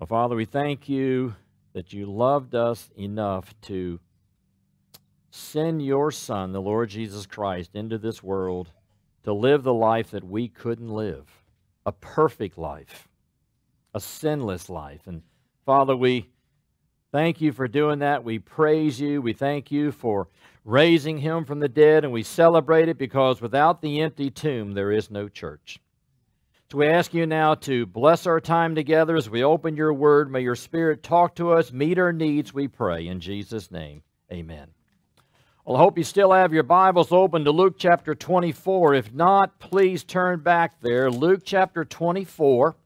Well, Father, we thank you that you loved us enough to send your Son, the Lord Jesus Christ, into this world to live the life that we couldn't live a perfect life, a sinless life. And Father, we thank you for doing that. We praise you. We thank you for raising him from the dead, and we celebrate it because without the empty tomb, there is no church. So we ask you now to bless our time together as we open your word. May your spirit talk to us, meet our needs, we pray. In Jesus' name, amen. Well, I hope you still have your Bibles open to Luke chapter 24. If not, please turn back there. Luke chapter 24.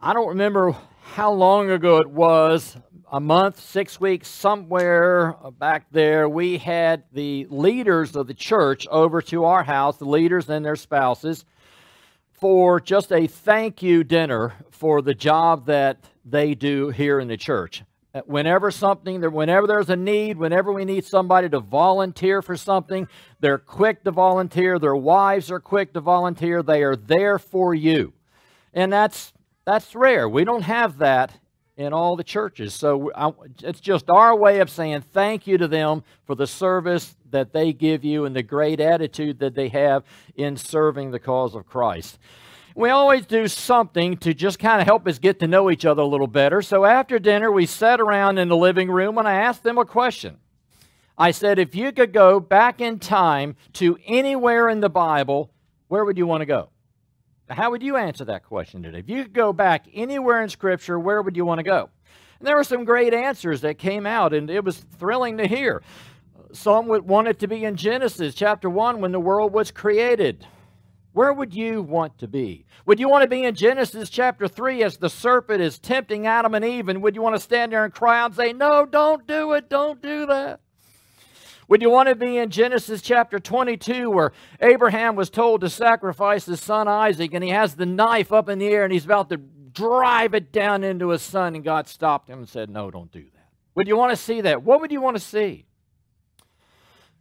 I don't remember how long ago it was, a month, six weeks, somewhere back there, we had the leaders of the church over to our house, the leaders and their spouses, for just a thank you dinner for the job that they do here in the church. Uh, whenever something, whenever there's a need, whenever we need somebody to volunteer for something, they're quick to volunteer. Their wives are quick to volunteer. They are there for you. And that's that's rare. We don't have that in all the churches. So I, it's just our way of saying thank you to them for the service that they give you and the great attitude that they have in serving the cause of Christ. We always do something to just kind of help us get to know each other a little better. So after dinner, we sat around in the living room and I asked them a question. I said, if you could go back in time to anywhere in the Bible, where would you want to go? How would you answer that question today? If you could go back anywhere in Scripture, where would you want to go? And there were some great answers that came out, and it was thrilling to hear. Some would want it to be in Genesis chapter 1 when the world was created. Where would you want to be? Would you want to be in Genesis chapter 3 as the serpent is tempting Adam and Eve? And would you want to stand there and cry out and say, No, don't do it, don't do that? Would you want to be in Genesis chapter 22 where Abraham was told to sacrifice his son Isaac and he has the knife up in the air and he's about to drive it down into his son and God stopped him and said, No, don't do that. Would you want to see that? What would you want to see?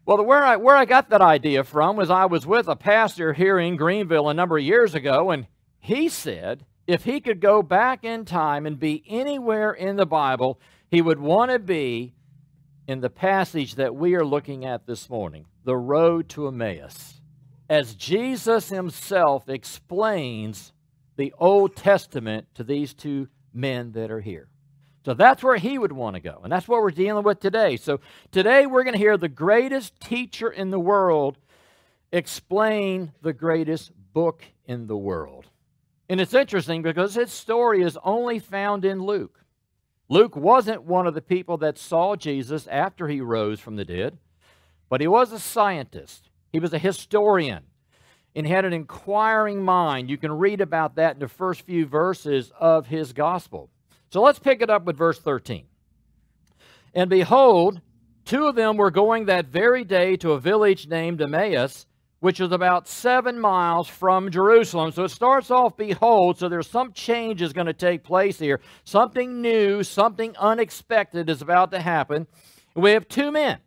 Well, where I, where I got that idea from was I was with a pastor here in Greenville a number of years ago, and he said if he could go back in time and be anywhere in the Bible, he would want to be in the passage that we are looking at this morning, the road to Emmaus, as Jesus himself explains the Old Testament to these two men that are here. So that's where he would want to go. And that's what we're dealing with today. So today we're going to hear the greatest teacher in the world explain the greatest book in the world. And it's interesting because his story is only found in Luke. Luke wasn't one of the people that saw Jesus after he rose from the dead, but he was a scientist. He was a historian and had an inquiring mind. You can read about that in the first few verses of his gospel. So let's pick it up with verse 13. And behold, two of them were going that very day to a village named Emmaus, which is about seven miles from Jerusalem. So it starts off, behold, so there's some change is going to take place here. Something new, something unexpected is about to happen. We have two men.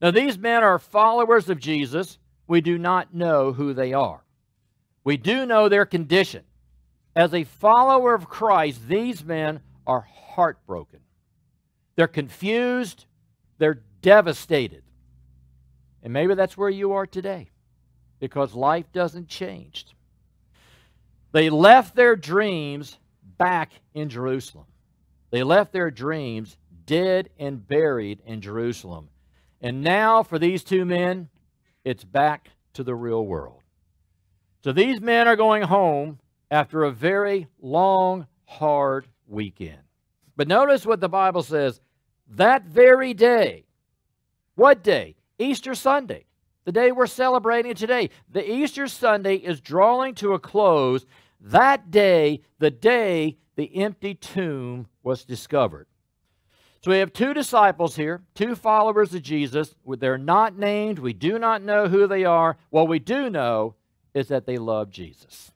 Now, these men are followers of Jesus. We do not know who they are. We do know their condition. As a follower of Christ, these men are heartbroken. They're confused. They're devastated. And maybe that's where you are today because life doesn't change. They left their dreams back in Jerusalem. They left their dreams dead and buried in Jerusalem. And now, for these two men, it's back to the real world. So these men are going home after a very long, hard weekend. But notice what the Bible says that very day. What day? Easter Sunday, the day we're celebrating today. The Easter Sunday is drawing to a close. That day, the day the empty tomb was discovered. So we have two disciples here, two followers of Jesus. They're not named. We do not know who they are. What we do know is that they love Jesus.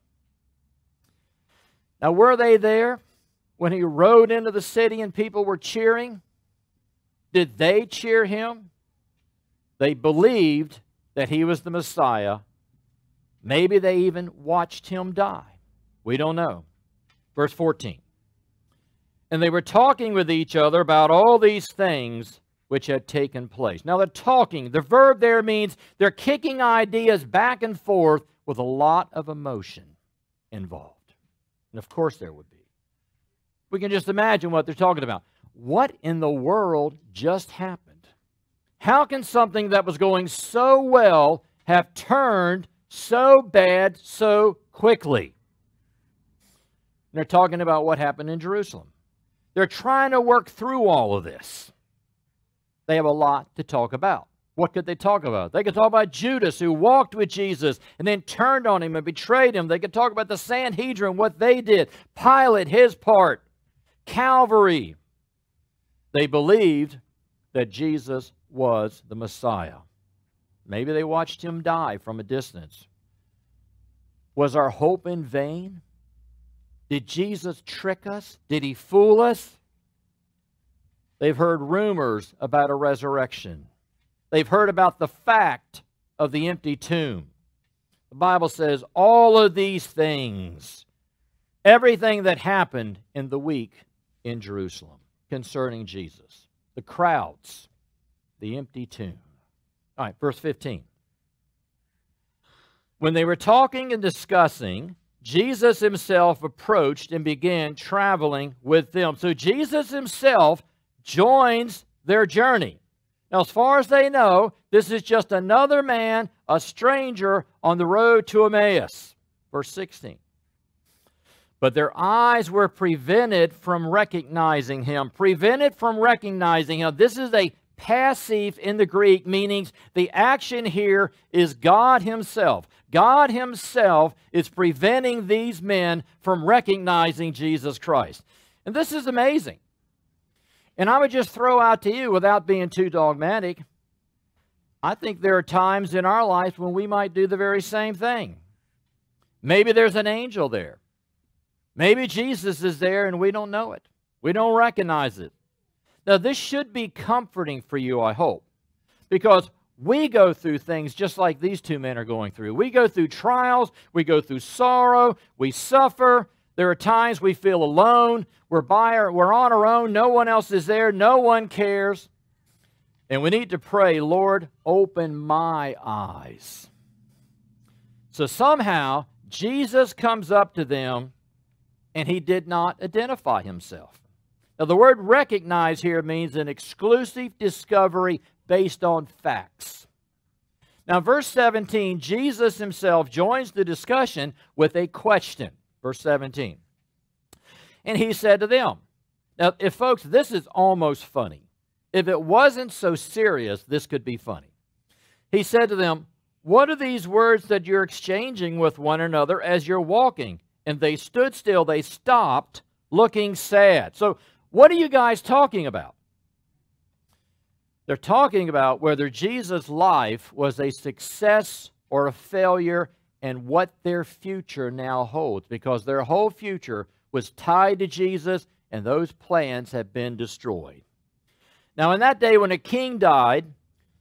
Now, were they there when he rode into the city and people were cheering? Did they cheer him? They believed that he was the Messiah, Maybe they even watched him die. We don't know. Verse 14. And they were talking with each other about all these things which had taken place. Now, the talking, the verb there means they're kicking ideas back and forth with a lot of emotion involved. And of course, there would be. We can just imagine what they're talking about. What in the world just happened? How can something that was going so well have turned so bad so quickly? And they're talking about what happened in Jerusalem. They're trying to work through all of this. They have a lot to talk about. What could they talk about? They could talk about Judas who walked with Jesus and then turned on him and betrayed him. They could talk about the Sanhedrin, what they did, Pilate, his part, Calvary. They believed that Jesus was the Messiah. Maybe they watched him die from a distance. Was our hope in vain? Did Jesus trick us? Did he fool us? They've heard rumors about a resurrection. They've heard about the fact of the empty tomb. The Bible says all of these things, everything that happened in the week in Jerusalem concerning Jesus, the crowds, the empty tomb. All right, verse 15. When they were talking and discussing, Jesus himself approached and began traveling with them. So Jesus himself joins their journey. Now, as far as they know, this is just another man, a stranger, on the road to Emmaus. Verse 16. But their eyes were prevented from recognizing him. Prevented from recognizing him. This is a passive in the Greek, meaning the action here is God Himself. God Himself is preventing these men from recognizing Jesus Christ. And this is amazing. And I would just throw out to you, without being too dogmatic, I think there are times in our life when we might do the very same thing. Maybe there's an angel there. Maybe Jesus is there and we don't know it. We don't recognize it. Now, this should be comforting for you, I hope, because we go through things just like these two men are going through. We go through trials, we go through sorrow, we suffer. There are times we feel alone. We're, by our, we're on our own. No one else is there. No one cares. And we need to pray, Lord, open my eyes. So somehow, Jesus comes up to them and he did not identify himself. Now, the word recognize here means an exclusive discovery based on facts. Now, verse 17, Jesus himself joins the discussion with a question. Verse 17. And he said to them, Now, if folks, this is almost funny. If it wasn't so serious, this could be funny. He said to them, What are these words that you're exchanging with one another as you're walking? And they stood still, they stopped, looking sad. So, what are you guys talking about? They're talking about whether Jesus' life was a success or a failure and what their future now holds because their whole future was tied to Jesus and those plans have been destroyed. Now, in that day when a king died,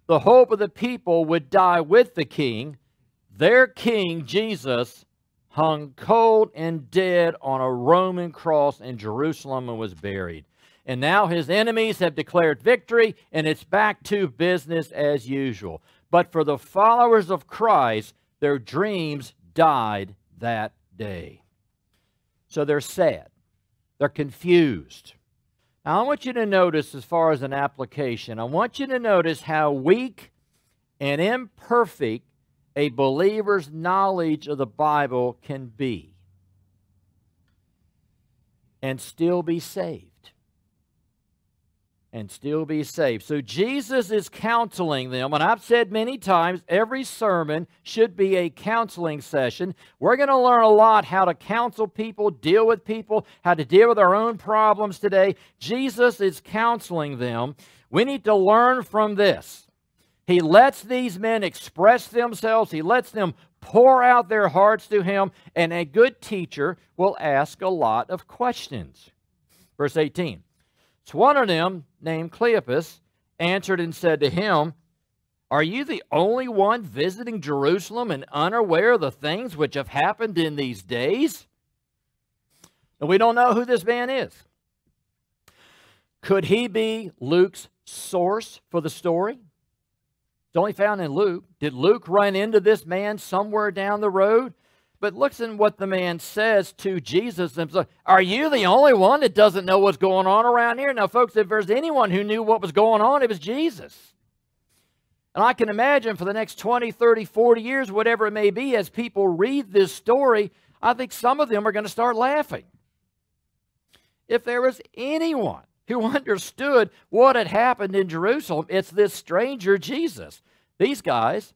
the hope of the people would die with the king. Their king, Jesus, hung cold and dead on a Roman cross in Jerusalem and was buried. And now his enemies have declared victory, and it's back to business as usual. But for the followers of Christ, their dreams died that day. So they're sad. They're confused. Now, I want you to notice, as far as an application, I want you to notice how weak and imperfect a believer's knowledge of the Bible can be and still be saved. And still be saved. So Jesus is counseling them. And I've said many times every sermon should be a counseling session. We're going to learn a lot how to counsel people, deal with people, how to deal with our own problems today. Jesus is counseling them. We need to learn from this. He lets these men express themselves, he lets them pour out their hearts to him, and a good teacher will ask a lot of questions. Verse 18 So one of them, named Cleopas, answered and said to him, Are you the only one visiting Jerusalem and unaware of the things which have happened in these days? And we don't know who this man is. Could he be Luke's source for the story? It's only found in Luke. Did Luke run into this man somewhere down the road? But looks listen what the man says to Jesus himself. Are you the only one that doesn't know what's going on around here? Now, folks, if there's anyone who knew what was going on, it was Jesus. And I can imagine for the next 20, 30, 40 years, whatever it may be, as people read this story, I think some of them are going to start laughing. If there was anyone who understood what had happened in Jerusalem, it's this stranger Jesus. These guys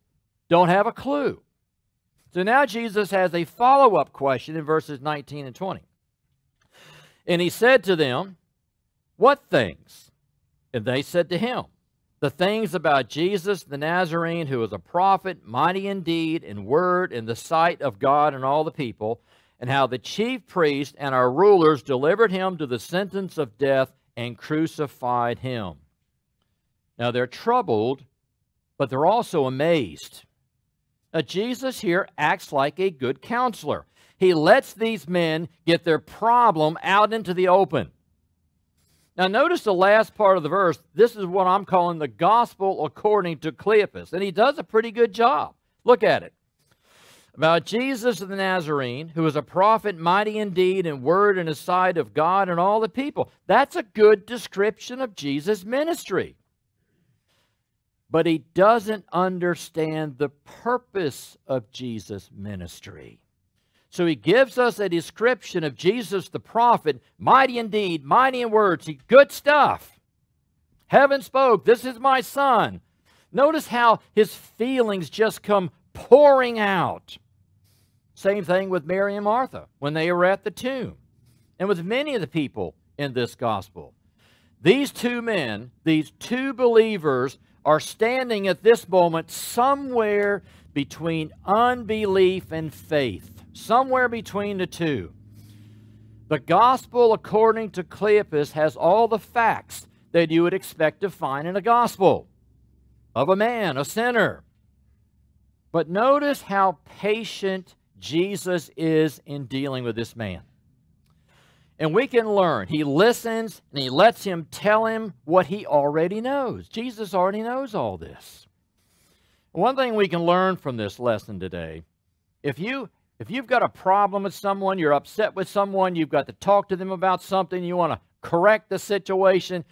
don't have a clue. So now Jesus has a follow up question in verses 19 and 20. And he said to them, What things? And they said to him, The things about Jesus the Nazarene, who was a prophet, mighty in deed and word in the sight of God and all the people, and how the chief priest and our rulers delivered him to the sentence of death and crucified him. Now they're troubled, but they're also amazed. Now, Jesus here acts like a good counselor. He lets these men get their problem out into the open. Now, notice the last part of the verse. This is what I'm calling the gospel according to Cleopas. And he does a pretty good job. Look at it. About Jesus of the Nazarene, who was a prophet, mighty in deed and word in the sight of God and all the people. That's a good description of Jesus' ministry but he doesn't understand the purpose of Jesus' ministry. So he gives us a description of Jesus the prophet, mighty in deed, mighty in words, good stuff. Heaven spoke, this is my son. Notice how his feelings just come pouring out. Same thing with Mary and Martha when they were at the tomb, and with many of the people in this gospel. These two men, these two believers, are standing at this moment somewhere between unbelief and faith, somewhere between the two. The gospel, according to Cleopas, has all the facts that you would expect to find in a gospel of a man, a sinner. But notice how patient Jesus is in dealing with this man. And we can learn. He listens and he lets him tell him what he already knows. Jesus already knows all this. One thing we can learn from this lesson today, if you if you've got a problem with someone, you're upset with someone, you've got to talk to them about something, you want to correct the situation,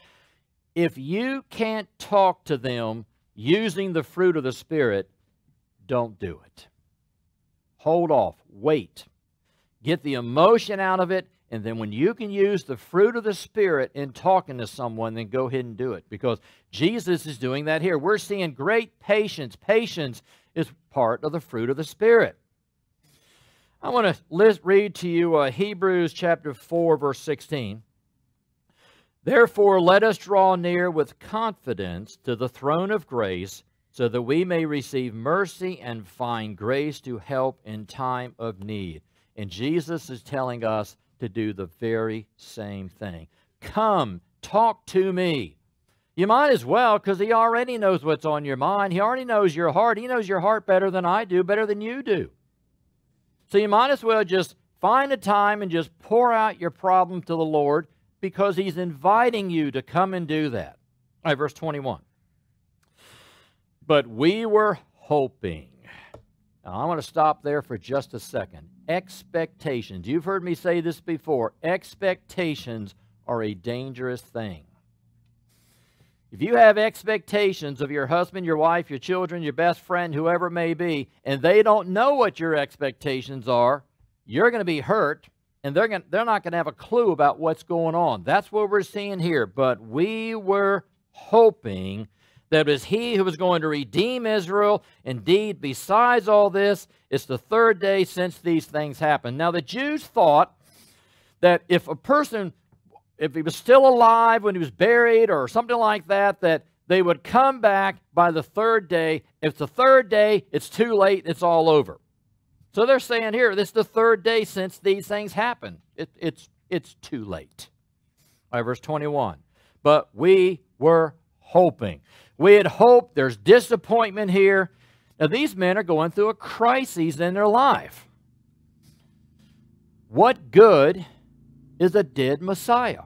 if you can't talk to them using the fruit of the Spirit, don't do it. Hold off. Wait. Get the emotion out of it and then when you can use the fruit of the Spirit in talking to someone, then go ahead and do it. Because Jesus is doing that here. We're seeing great patience. Patience is part of the fruit of the Spirit. I want to read to you uh, Hebrews chapter 4, verse 16. Therefore, let us draw near with confidence to the throne of grace, so that we may receive mercy and find grace to help in time of need. And Jesus is telling us to do the very same thing. Come, talk to me. You might as well because he already knows what's on your mind. He already knows your heart. He knows your heart better than I do, better than you do. So you might as well just find a time and just pour out your problem to the Lord because he's inviting you to come and do that. All right, verse 21. But we were hoping. Now, I want to stop there for just a second expectations. You've heard me say this before. Expectations are a dangerous thing. If you have expectations of your husband, your wife, your children, your best friend, whoever it may be, and they don't know what your expectations are, you're going to be hurt, and they're, going, they're not going to have a clue about what's going on. That's what we're seeing here. But we were hoping that it was he who was going to redeem Israel. Indeed, besides all this, it's the third day since these things happened. Now, the Jews thought that if a person, if he was still alive when he was buried or something like that, that they would come back by the third day. If it's the third day, it's too late, it's all over. So they're saying here, this is the third day since these things happened. It, it's, it's too late. All right, verse 21. But we were hoping. We had hoped, there's disappointment here. Now, these men are going through a crisis in their life. What good is a dead Messiah?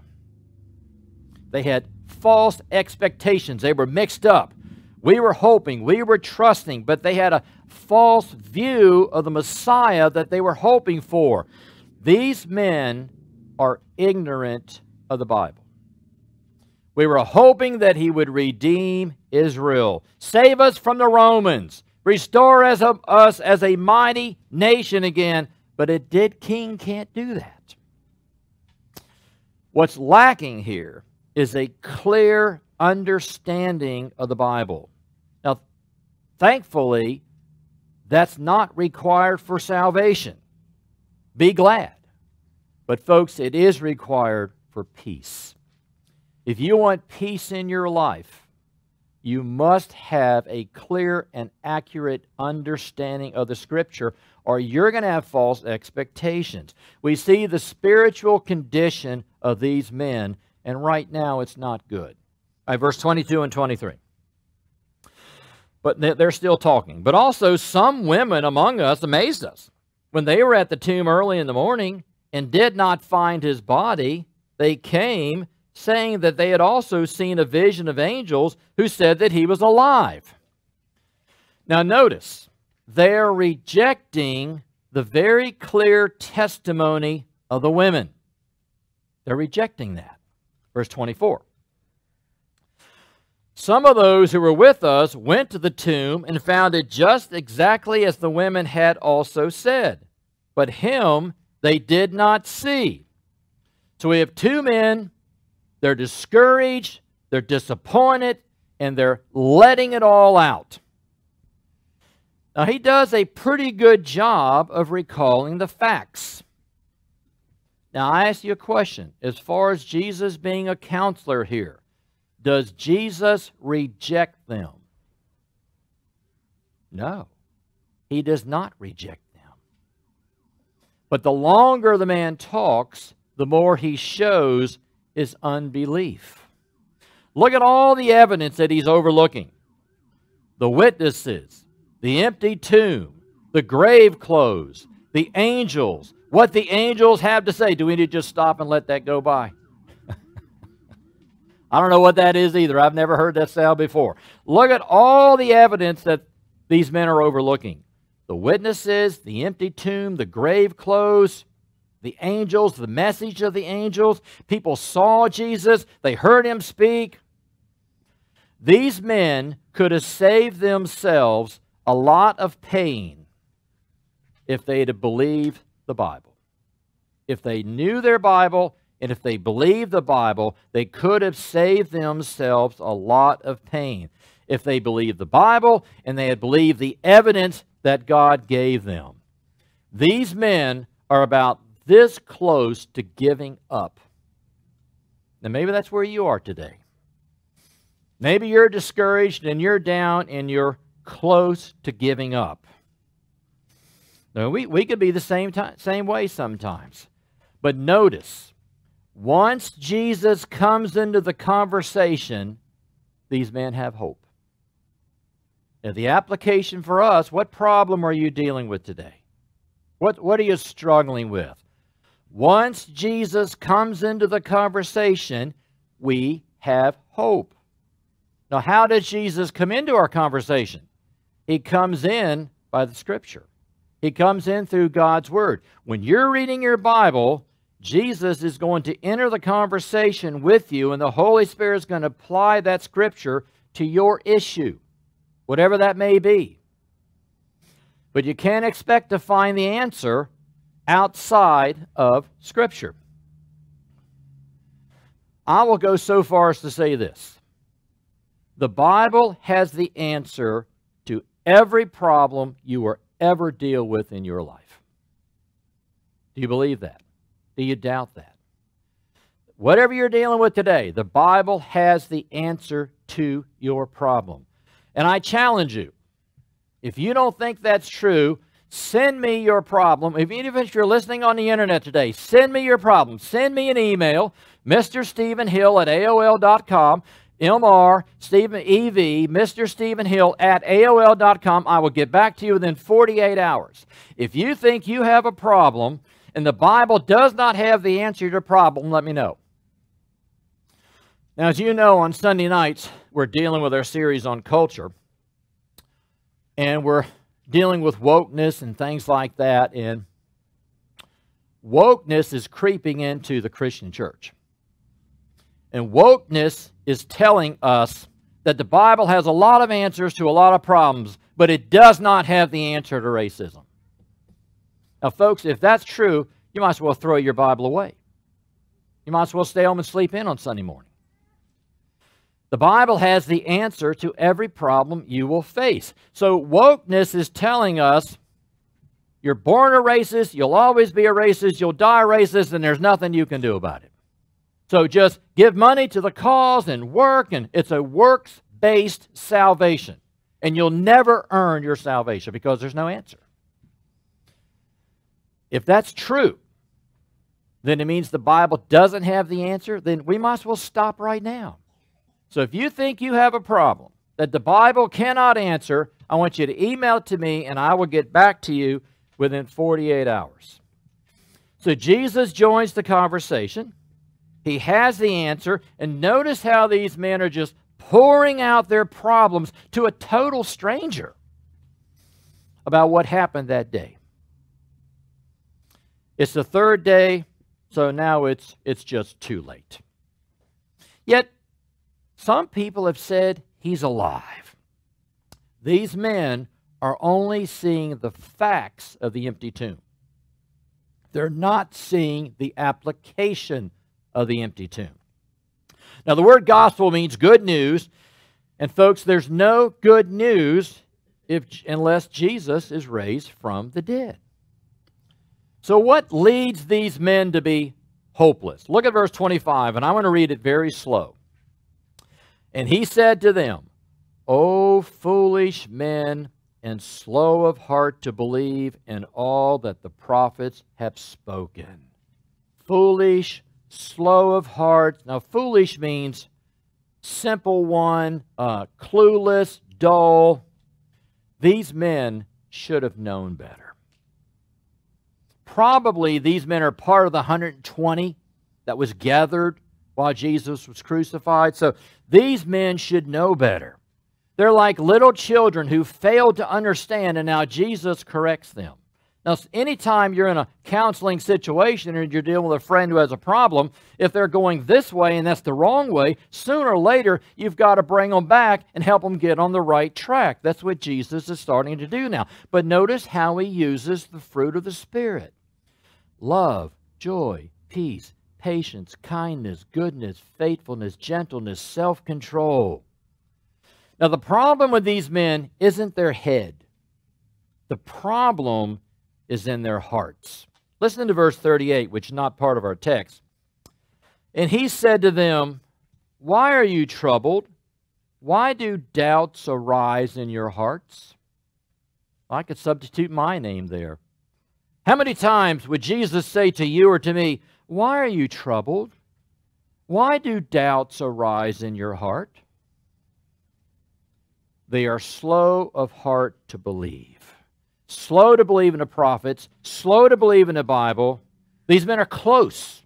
They had false expectations, they were mixed up. We were hoping, we were trusting, but they had a false view of the Messiah that they were hoping for. These men are ignorant of the Bible. We were hoping that he would redeem Israel, save us from the Romans, restore us, us as a mighty nation again. But a dead king can't do that. What's lacking here is a clear understanding of the Bible. Now, thankfully, that's not required for salvation. Be glad. But, folks, it is required for peace. If you want peace in your life, you must have a clear and accurate understanding of the Scripture, or you're going to have false expectations. We see the spiritual condition of these men, and right now it's not good. Right, verse 22 and 23 but they're still talking. But also, some women among us amazed us. When they were at the tomb early in the morning and did not find his body, they came saying that they had also seen a vision of angels who said that he was alive. Now, notice, they're rejecting the very clear testimony of the women. They're rejecting that. Verse 24. Some of those who were with us went to the tomb and found it just exactly as the women had also said. But him they did not see. So we have two men, they're discouraged, they're disappointed, and they're letting it all out. Now, he does a pretty good job of recalling the facts. Now, I ask you a question as far as Jesus being a counselor here. Does Jesus reject them? No, he does not reject them. But the longer the man talks, the more he shows his unbelief. Look at all the evidence that he's overlooking the witnesses, the empty tomb, the grave clothes, the angels, what the angels have to say. Do we need to just stop and let that go by? I don't know what that is either. I've never heard that sound before. Look at all the evidence that these men are overlooking the witnesses, the empty tomb, the grave clothes, the angels, the message of the angels. People saw Jesus, they heard him speak. These men could have saved themselves a lot of pain if they had believed the Bible. If they knew their Bible and if they believed the Bible, they could have saved themselves a lot of pain. If they believed the Bible and they had believed the evidence that God gave them. These men are about this close to giving up. Now, maybe that's where you are today. Maybe you're discouraged and you're down and you're close to giving up. Now, we, we could be the same, time, same way sometimes. But notice, once Jesus comes into the conversation, these men have hope. Now, the application for us what problem are you dealing with today? What, what are you struggling with? Once Jesus comes into the conversation, we have hope. Now, how does Jesus come into our conversation? He comes in by the Scripture, He comes in through God's Word. When you're reading your Bible, Jesus is going to enter the conversation with you, and the Holy Spirit is going to apply that scripture to your issue, whatever that may be. But you can't expect to find the answer outside of Scripture. I will go so far as to say this the Bible has the answer to every problem you will ever deal with in your life. Do you believe that? Do you doubt that? Whatever you're dealing with today, the Bible has the answer to your problem. And I challenge you, if you don't think that's true, send me your problem. If, even if you're listening on the internet today, send me your problem. Send me an email, Mr. Stephen Hill at AOL.com. Mr. Stephen EV, Mr. Stephen Hill at AOL.com. I will get back to you within 48 hours. If you think you have a problem and the Bible does not have the answer to your problem, let me know. Now, as you know, on Sunday nights, we're dealing with our series on culture. And we're dealing with wokeness and things like that. And wokeness is creeping into the Christian church. And wokeness is telling us that the Bible has a lot of answers to a lot of problems, but it does not have the answer to racism. Now, folks, if that's true, you might as well throw your Bible away. You might as well stay home and sleep in on Sunday morning. The Bible has the answer to every problem you will face. So, wokeness is telling us you're born a racist, you'll always be a racist, you'll die racist, and there's nothing you can do about it. So, just give money to the cause and work, and it's a works based salvation. And you'll never earn your salvation because there's no answer. If that's true, then it means the Bible doesn't have the answer, then we might as well stop right now. So if you think you have a problem that the Bible cannot answer, I want you to email to me and I will get back to you within 48 hours. So Jesus joins the conversation. He has the answer. And notice how these men are just pouring out their problems to a total stranger about what happened that day. It's the third day, so now it's, it's just too late. Yet some people have said he's alive. These men are only seeing the facts of the empty tomb. They're not seeing the application of the empty tomb. Now, the word gospel means good news. And, folks, there's no good news if, unless Jesus is raised from the dead. So, what leads these men to be hopeless? Look at verse 25, and I'm going to read it very slow. And he said to them, O foolish men and slow of heart to believe in all that the prophets have spoken. Foolish, slow of heart. Now, foolish means simple one, uh, clueless, dull. These men should have known better. Probably these men are part of the 120 that was gathered while Jesus was crucified. So these men should know better. They're like little children who failed to understand, and now Jesus corrects them. Now, anytime you're in a counseling situation and you're dealing with a friend who has a problem, if they're going this way and that's the wrong way, sooner or later you've got to bring them back and help them get on the right track. That's what Jesus is starting to do now. But notice how he uses the fruit of the Spirit love, joy, peace, patience, kindness, goodness, faithfulness, gentleness, self control. Now, the problem with these men isn't their head, the problem is in their hearts. Listen to verse 38, which is not part of our text. And he said to them, Why are you troubled? Why do doubts arise in your hearts? I could substitute my name there. How many times would Jesus say to you or to me, why are you troubled? Why do doubts arise in your heart? They are slow of heart to believe, slow to believe in the prophets, slow to believe in the Bible. These men are close.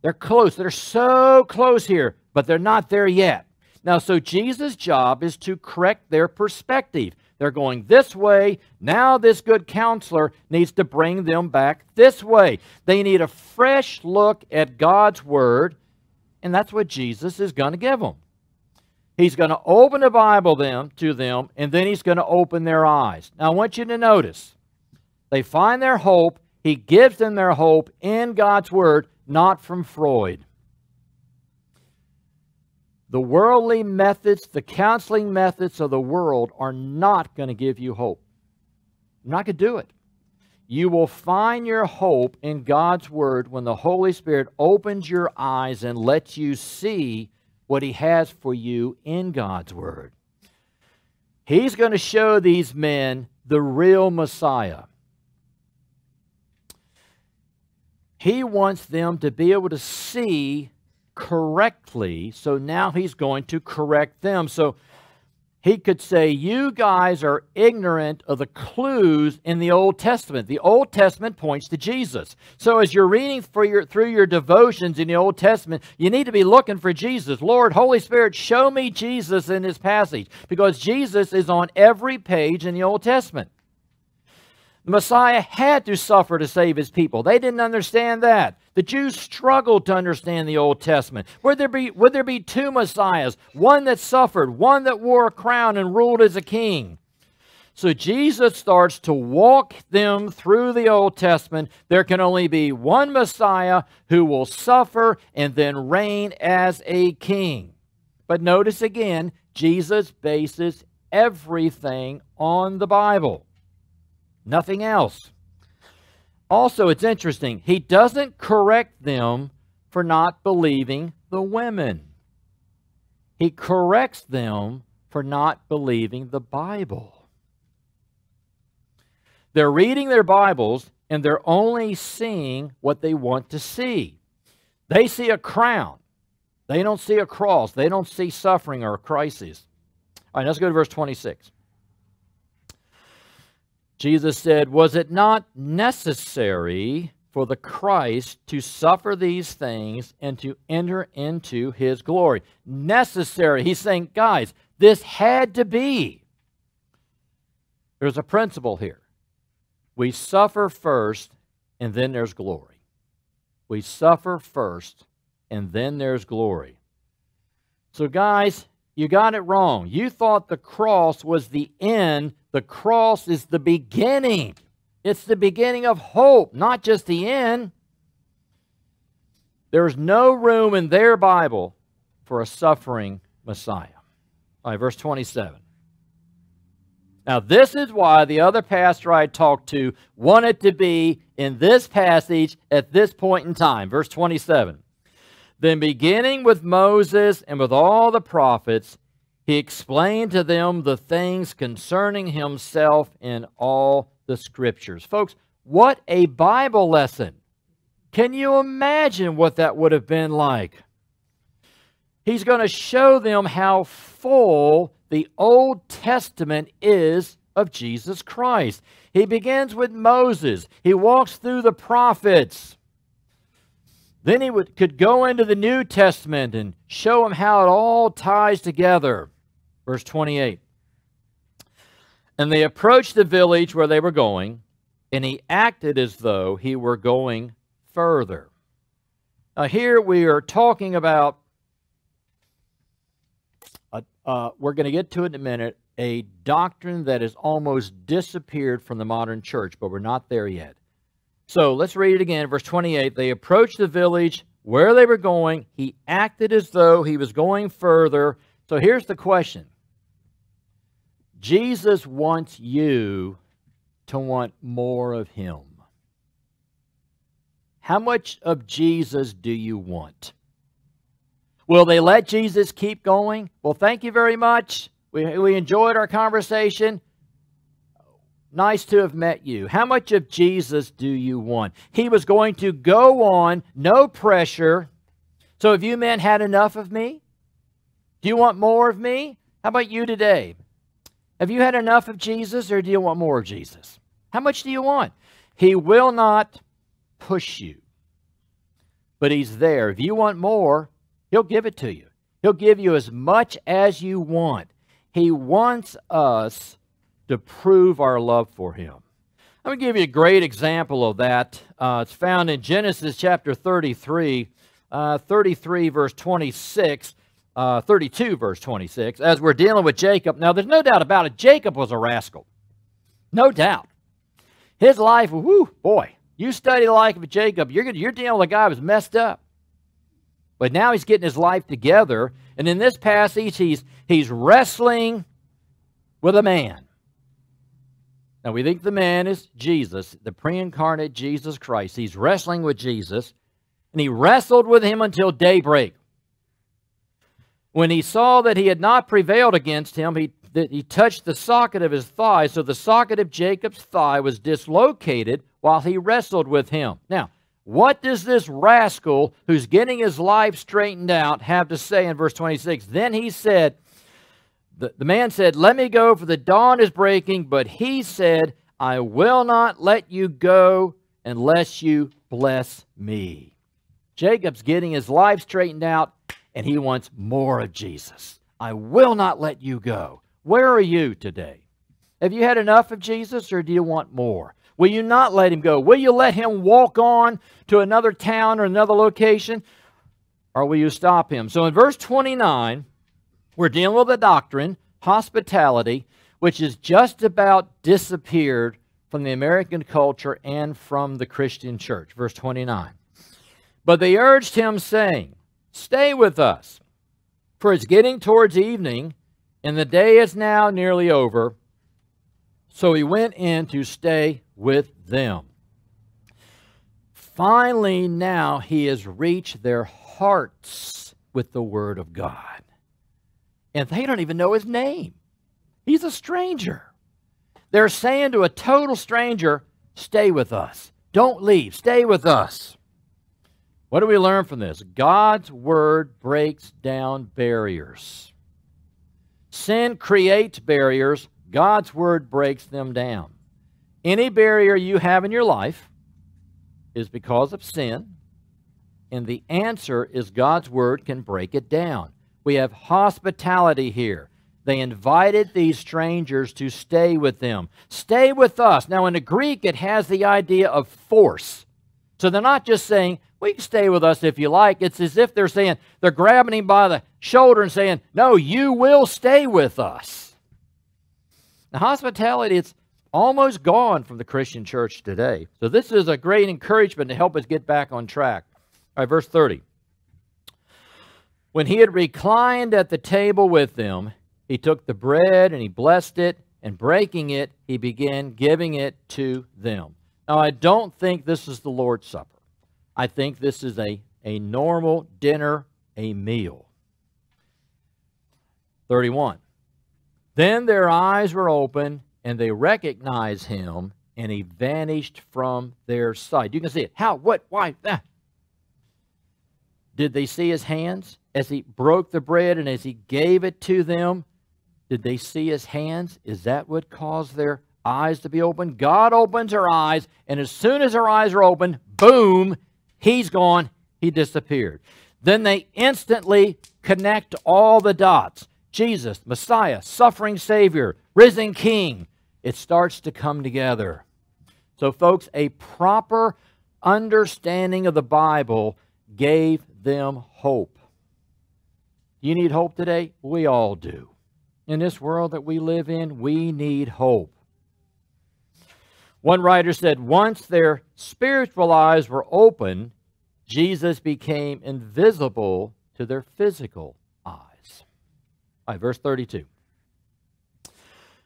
They're close. They're so close here, but they're not there yet. Now, so Jesus' job is to correct their perspective. They're going this way. Now, this good counselor needs to bring them back this way. They need a fresh look at God's Word, and that's what Jesus is going to give them. He's going to open the Bible them, to them, and then he's going to open their eyes. Now, I want you to notice they find their hope. He gives them their hope in God's Word, not from Freud. The worldly methods, the counseling methods of the world are not going to give you hope. You're not going to do it. You will find your hope in God's Word when the Holy Spirit opens your eyes and lets you see what He has for you in God's Word. He's going to show these men the real Messiah. He wants them to be able to see correctly, so now he's going to correct them. So he could say, You guys are ignorant of the clues in the Old Testament. The Old Testament points to Jesus. So as you're reading for your, through your devotions in the Old Testament, you need to be looking for Jesus. Lord, Holy Spirit, show me Jesus in this passage because Jesus is on every page in the Old Testament. The Messiah had to suffer to save his people. They didn't understand that. The Jews struggled to understand the Old Testament. Would there be, would there be two Messiahs? One that suffered, one that wore a crown and ruled as a king. So Jesus starts to walk them through the Old Testament. There can only be one Messiah who will suffer and then reign as a king. But notice again, Jesus bases everything on the Bible. Nothing else. Also, it's interesting. He doesn't correct them for not believing the women. He corrects them for not believing the Bible. They're reading their Bibles and they're only seeing what they want to see. They see a crown. They don't see a cross. They don't see suffering or a crisis. All right, let's go to verse 26. Jesus said, Was it not necessary for the Christ to suffer these things and to enter into his glory? Necessary. He's saying, guys, this had to be. There's a principle here. We suffer first, and then there's glory. We suffer first, and then there's glory. So, guys, you got it wrong. You thought the cross was the end the cross is the beginning. It's the beginning of hope, not just the end. There's no room in their Bible for a suffering Messiah. All right, verse 27. Now, this is why the other pastor I talked to wanted to be in this passage at this point in time. Verse 27. Then, beginning with Moses and with all the prophets, he explained to them the things concerning himself in all the scriptures. Folks, what a Bible lesson! Can you imagine what that would have been like? He's going to show them how full the Old Testament is of Jesus Christ. He begins with Moses, he walks through the prophets. Then he would, could go into the New Testament and show them how it all ties together. Verse 28. And they approached the village where they were going, and he acted as though he were going further. Now, here we are talking about, uh, uh, we're going to get to it in a minute, a doctrine that has almost disappeared from the modern church, but we're not there yet. So let's read it again. Verse 28 They approached the village where they were going. He acted as though he was going further. So here's the question Jesus wants you to want more of Him. How much of Jesus do you want? Will they let Jesus keep going? Well, thank you very much. We, we enjoyed our conversation. Nice to have met you. How much of Jesus do you want? He was going to go on, no pressure. So, have you men had enough of me? Do you want more of me? How about you today? Have you had enough of Jesus or do you want more of Jesus? How much do you want? He will not push you, but He's there. If you want more, He'll give it to you. He'll give you as much as you want. He wants us to prove our love for Him. I'm going to give you a great example of that. Uh, it's found in Genesis chapter 33, uh, 33, verse 26 uh, 32, verse 26, as we're dealing with Jacob. Now, there's no doubt about it, Jacob was a rascal. No doubt. His life, whoo, boy, you study the life of Jacob, you're, you're dealing with a guy who was messed up. But now he's getting his life together. And in this passage, he's, he's wrestling with a man. Now, we think the man is Jesus, the pre incarnate Jesus Christ. He's wrestling with Jesus, and he wrestled with him until daybreak. When he saw that he had not prevailed against him, he, he touched the socket of his thigh. So the socket of Jacob's thigh was dislocated while he wrestled with him. Now, What does this rascal who's getting his life straightened out have to say in verse 26? Then he said, the, the man said, Let me go, for the dawn is breaking. But he said, I will not let you go unless you bless me. Jacob's getting his life straightened out, and he wants more of Jesus. I will not let you go. Where are you today? Have you had enough of Jesus, or do you want more? Will you not let him go? Will you let him walk on to another town or another location? Or will you stop him? So in verse 29, we're dealing with the doctrine, hospitality, which has just about disappeared from the American culture and from the Christian church. Verse 29. But they urged him, saying, Stay with us, for it's getting towards evening, and the day is now nearly over. So he went in to stay with them. Finally, now he has reached their hearts with the Word of God and they don't even know his name. He's a stranger. They're saying to a total stranger, Stay with us. Don't leave. Stay with us. What do we learn from this? God's word breaks down barriers. Sin creates barriers, God's word breaks them down. Any barrier you have in your life is because of sin, and the answer is God's word can break it down. We have hospitality here. They invited these strangers to stay with them. Stay with us. Now, in the Greek, it has the idea of force. So they're not just saying, we can stay with us if you like. It's as if they're saying, they're grabbing him by the shoulder and saying, no, you will stay with us. Now, hospitality, it's almost gone from the Christian church today. So this is a great encouragement to help us get back on track. All right, verse 30. When he had reclined at the table with them, he took the bread and he blessed it, and breaking it, he began giving it to them. Now, I don't think this is the Lord's Supper. I think this is a, a normal dinner, a meal. 31. Then their eyes were open, and they recognized him, and he vanished from their sight. You can see it. How? What? Why? Ah. Did they see his hands? as he broke the bread and as he gave it to them, did they see his hands? Is that what caused their eyes to be opened? God opens her eyes, and as soon as her eyes are open, boom, he's gone. He disappeared. Then they instantly connect all the dots. Jesus, Messiah, suffering Savior, risen King. It starts to come together. So, folks, a proper understanding of the Bible gave them hope. You need hope today? We all do. In this world that we live in, we need hope. One writer said, once their spiritual eyes were open, Jesus became invisible to their physical eyes. All right, verse 32.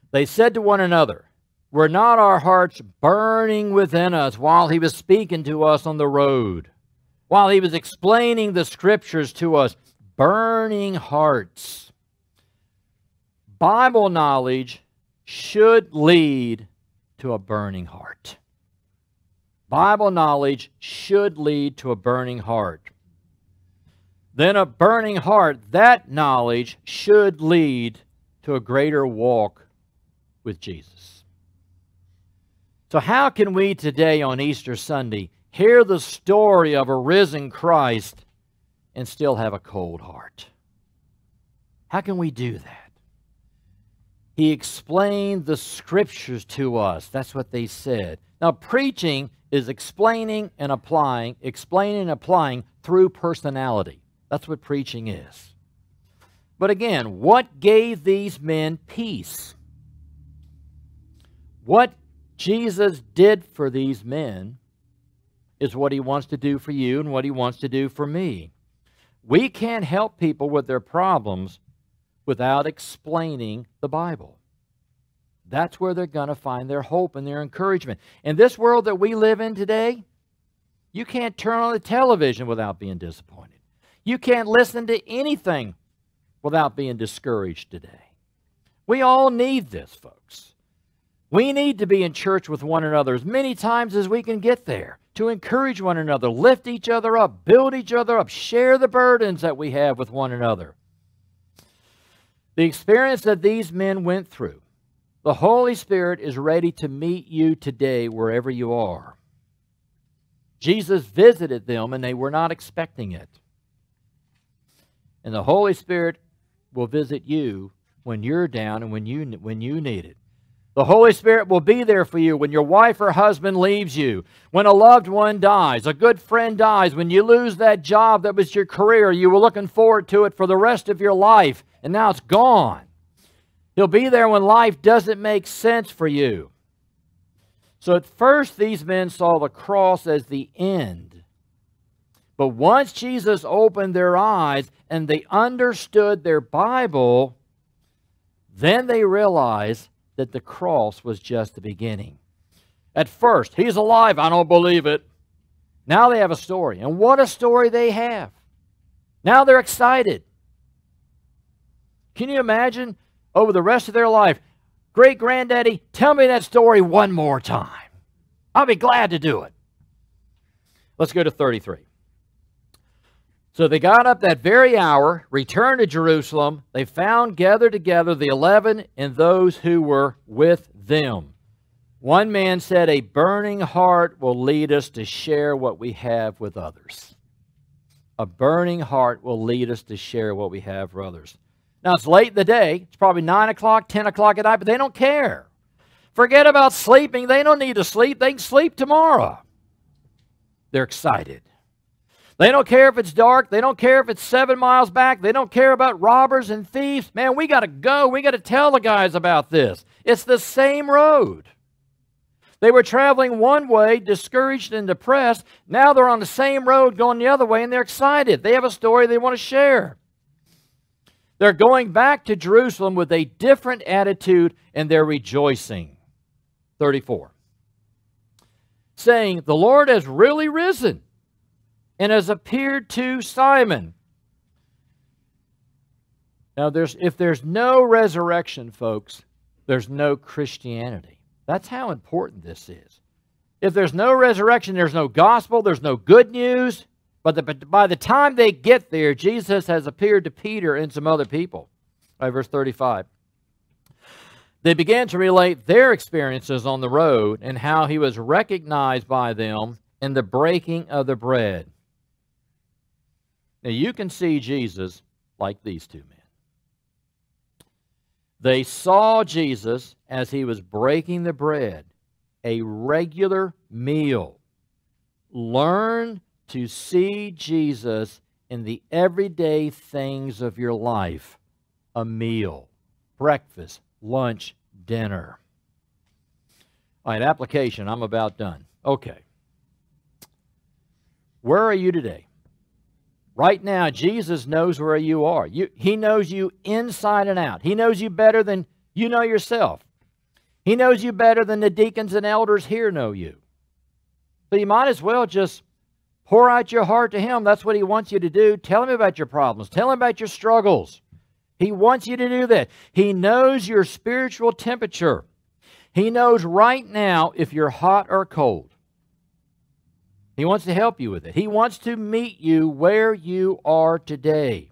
They said to one another, Were not our hearts burning within us while he was speaking to us on the road, while he was explaining the scriptures to us? burning hearts. Bible knowledge should lead to a burning heart. Bible knowledge should lead to a burning heart. Then a burning heart, that knowledge should lead to a greater walk with Jesus. So, how can we today on Easter Sunday hear the story of a risen Christ and still have a cold heart. How can we do that? He explained the scriptures to us. That's what they said. Now, preaching is explaining and applying, explaining and applying through personality. That's what preaching is. But again, what gave these men peace? What Jesus did for these men is what he wants to do for you and what he wants to do for me. We can't help people with their problems without explaining the Bible. That's where they're going to find their hope and their encouragement. In this world that we live in today, you can't turn on the television without being disappointed. You can't listen to anything without being discouraged today. We all need this, folks. We need to be in church with one another as many times as we can get there. to encourage one another, lift each other up, build each other up, share the burdens that we have with one another. The experience that these men went through, the Holy Spirit is ready to meet you today wherever you are. Jesus visited them and they were not expecting it. And the Holy Spirit will visit you when you're down and when you, when you need it. The Holy Spirit will be there for you when your wife or husband leaves you, when a loved one dies, a good friend dies, when you lose that job that was your career, you were looking forward to it for the rest of your life, and now it's gone. He'll be there when life doesn't make sense for you. So at first, these men saw the cross as the end. But once Jesus opened their eyes and they understood their Bible, then they realized that the cross was just the beginning. At first, he's alive. I don't believe it. Now they have a story. And what a story they have. Now they're excited. Can you imagine over the rest of their life? Great granddaddy, tell me that story one more time. I'll be glad to do it. Let's go to 33. So they got up that very hour, returned to Jerusalem. They found gathered together the eleven and those who were with them. One man said, A burning heart will lead us to share what we have with others. A burning heart will lead us to share what we have for others. Now, it's late in the day. It's probably 9 o'clock, 10 o'clock at night, but they don't care. Forget about sleeping. They don't need to sleep. They can sleep tomorrow. They're excited. They don't care if it's dark. They don't care if it's seven miles back. They don't care about robbers and thieves. Man, we got to go. We got to tell the guys about this. It's the same road. They were traveling one way, discouraged and depressed. Now they're on the same road going the other way, and they're excited. They have a story they want to share. They're going back to Jerusalem with a different attitude, and they're rejoicing. 34. Saying, The Lord has really risen and has appeared to Simon. Now, there's, if there's no resurrection, folks, there's no Christianity. That's how important this is. If there's no resurrection, there's no gospel, there's no good news. But, the, but by the time they get there, Jesus has appeared to Peter and some other people. Right, verse 35. They began to relate their experiences on the road and how he was recognized by them in the breaking of the bread. Now you can see Jesus like these two men. They saw Jesus as he was breaking the bread, a regular meal. Learn to see Jesus in the everyday things of your life a meal, breakfast, lunch, dinner. All right, application. I'm about done. Okay. Where are you today? Right now, Jesus knows where you are. You, he knows you inside and out. He knows you better than you know yourself. He knows you better than the deacons and elders here know you. So you might as well just pour out your heart to Him. That's what He wants you to do. Tell Him about your problems, tell Him about your struggles. He wants you to do that. He knows your spiritual temperature. He knows right now if you're hot or cold. He wants to help you with it. He wants to meet you where you are today.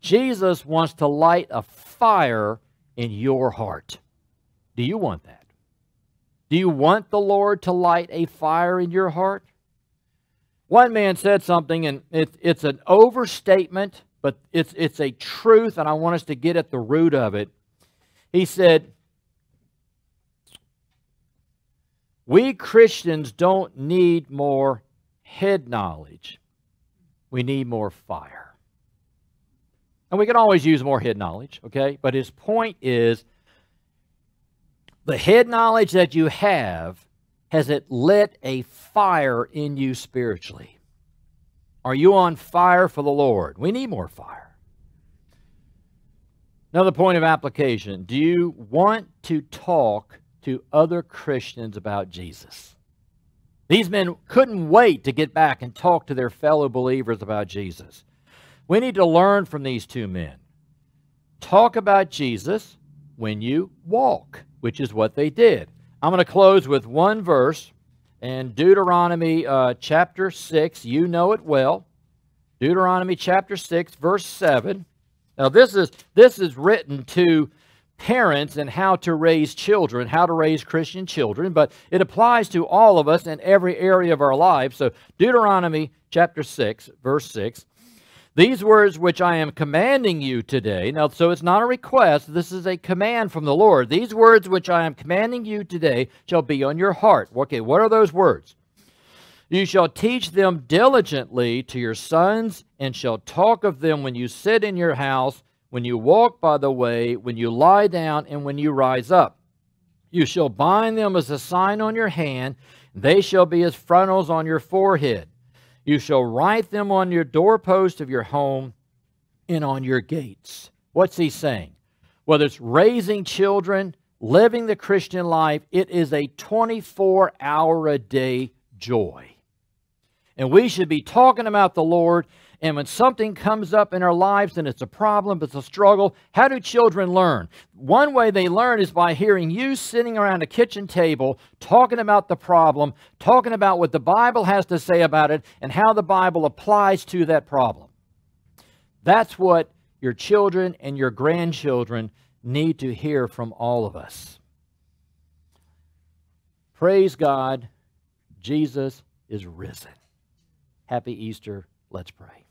Jesus wants to light a fire in your heart. Do you want that? Do you want the Lord to light a fire in your heart? One man said something, and it, it's an overstatement, but it's, it's a truth, and I want us to get at the root of it. He said, We Christians don't need more head knowledge. We need more fire. And we can always use more head knowledge, okay? But his point is the head knowledge that you have, has it lit a fire in you spiritually? Are you on fire for the Lord? We need more fire. Another point of application do you want to talk to other Christians about Jesus. These men couldn't wait to get back and talk to their fellow believers about Jesus. We need to learn from these two men. Talk about Jesus when you walk, which is what they did. I'm going to close with one verse in Deuteronomy uh, chapter 6, you know it well. Deuteronomy chapter 6, verse 7. Now, this is, this is written to parents and how to raise children, how to raise Christian children, but it applies to all of us in every area of our lives. So, Deuteronomy chapter 6, verse 6. These words which I am commanding you today, now, so it's not a request, this is a command from the Lord. These words which I am commanding you today shall be on your heart. Okay, what are those words? You shall teach them diligently to your sons, and shall talk of them when you sit in your house when you walk by the way, when you lie down, and when you rise up. You shall bind them as a sign on your hand, they shall be as frontals on your forehead. You shall write them on your doorpost of your home and on your gates. What's he saying? Whether it's raising children, living the Christian life, it is a 24 hour a day joy. And we should be talking about the Lord and when something comes up in our lives and it's a problem, it's a struggle, how do children learn? One way they learn is by hearing you sitting around a kitchen table talking about the problem, talking about what the Bible has to say about it, and how the Bible applies to that problem. That's what your children and your grandchildren need to hear from all of us. Praise God, Jesus is risen. Happy Easter. Let's pray.